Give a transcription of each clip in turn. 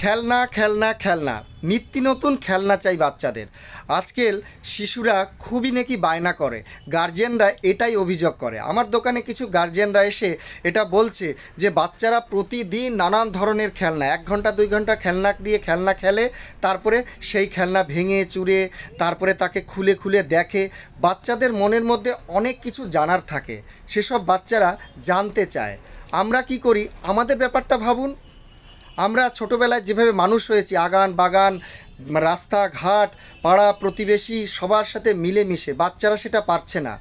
খেলনা খেলনা খেলনা। নিত্য নতুন খেলনা চাই বাচ্চাদের। আজকাল শিশুরা খুবই নাকি বায়না করে। গার্জেনরা এটাই অভিযোগ করে। আমার দোকানে কিছু গার্জেনরা এসে এটা বলছে যে, বাচ্চারা প্রতিদিন নানান ধরনের খেলনা, এক ঘণ্টা, দুই ঘণ্টা খেলনা দিয়ে খেলনা খেলে, তারপরে সেই খেলনা ভেঙে, চুরে, তারপরে তাকে খুলে খুলে দেখে। বাচ্চাদের মনের মধ্যে অনেক কিছু জানার থাকে। সেসব বাচ্চারা জানতে চায়। আমরা কি করি? আমাদের ব্যাপারটা ভাবুন। আমরা ছোটোবেলায় যেভাবে মানুষ হয়েছি, আগান বাগান, রাস্তাঘাট, পাড়া প্রতিবেশী সবার সাথে মিলেমিশে, বাচ্চারা সেটা পারছে না।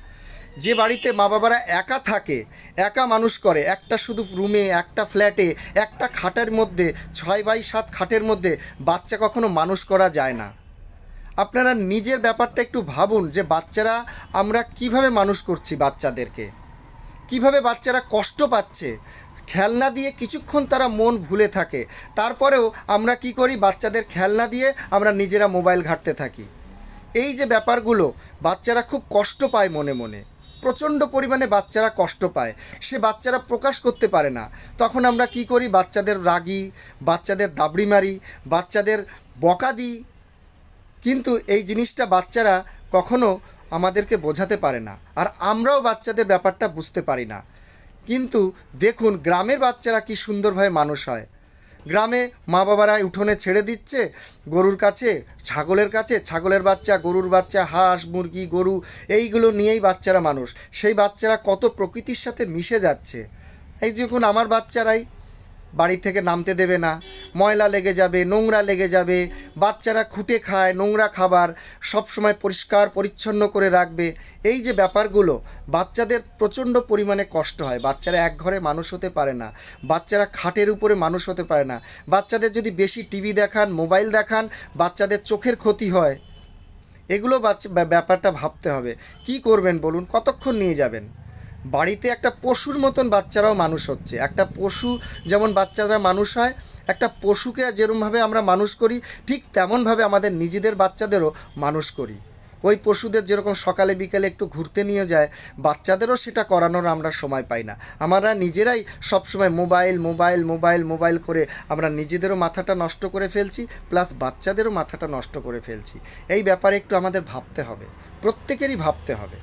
যে বাড়িতে মা বাবারা একা থাকে, একা মানুষ করে, একটা শুধু রুমে, একটা ফ্ল্যাটে, একটা খাটের মধ্যে, ছয় বাই সাত খাটের মধ্যে বাচ্চা কখনো মানুষ করা যায় না। আপনারা নিজের ব্যাপারটা একটু ভাবুন যে বাচ্চারা আমরা কীভাবে মানুষ করছি বাচ্চাদেরকে। কীভাবে বাচ্চারা কষ্ট পাচ্ছে, খেলনা দিয়ে কিছুক্ষণ তারা মন ভুলে থাকে, তারপরেও আমরা কি করি, বাচ্চাদের খেলনা দিয়ে আমরা নিজেরা মোবাইল ঘাঁটতে থাকি। এই যে ব্যাপারগুলো, বাচ্চারা খুব কষ্ট পায় মনে মনে। প্রচণ্ড পরিমাণে বাচ্চারা কষ্ট পায়। সে বাচ্চারা প্রকাশ করতে পারে না। তখন আমরা কি করি, বাচ্চাদের রাগি, বাচ্চাদের দাবড়ি মারি, বাচ্চাদের বকা দিই। কিন্তু এই জিনিসটা বাচ্চারা কখনো আমাদেরকে বোঝাতে পারে না। আর আমরাও বাচ্চাদের ব্যাপারটা বুঝতে পারি না। কিন্তু দেখুন, গ্রামের বাচ্চারা কি সুন্দরভাবে মানুষ হয়। গ্রামে মা বাবারা উঠোনে ছেড়ে দিচ্ছে, গরুর কাছে, ছাগলের কাছে, ছাগলের বাচ্চা, গরুর বাচ্চা, হাঁস, মুরগি, গরু, এইগুলো নিয়েই বাচ্চারা মানুষ। সেই বাচ্চারা কত প্রকৃতির সাথে মিশে যাচ্ছে। এই দেখুন, আমার বাচ্চারাই বাড়ি থেকে নামতে দেবে না। ময়লা লেগে যাবে, নোংরা লেগে যাবে। বাচ্চারা খুঁটে খায়, নোংরা খাবার সব সময় পরিষ্কার, পরিচ্ছন্ন করে রাখবে। এই যে ব্যাপারগুলো, বাচ্চাদের প্রচণ্ড পরিমাণে কষ্ট হয়। বাচ্চারা এক ঘরে মানুষ হতে পারে না। বাচ্চারা খাটের উপরে মানুষ হতে পারে না। বাচ্চাদের যদি বেশি টিভি দেখান, মোবাইল দেখান, বাচ্চাদের চোখের ক্ষতি হয়। এগুলো বাচ্চা, ব্যাপারটা ভাবতে হবে। কি করবেন বলুন? কতক্ষণ নিয়ে যাবেন? বাড়িতে একটা পশুর মতন বাচ্চারাও মানুষ হচ্ছে। একটা পশু যেমন বাচ্চারা মানুষ হয়, একটা পশুকে যেরমভাবে আমরা মানুষ করি, ঠিক তেমনভাবে আমাদের নিজেদের বাচ্চাদেরও মানুষ করি। ওই পশুদের যেরকম সকালে, বিকালে একটু ঘুরতে নিয়ে যায়, বাচ্চাদেরও সেটা করানোর আমরা সময় পাই না। আমরা নিজেরাই সবসময় মোবাইল মোবাইল মোবাইল মোবাইল করে আমরা নিজেদেরও মাথাটা নষ্ট করে ফেলছি, প্লাস বাচ্চাদেরও মাথাটা নষ্ট করে ফেলছি। এই ব্যাপারে একটু আমাদের ভাবতে হবে। প্রত্যেকেরই ভাবতে হবে।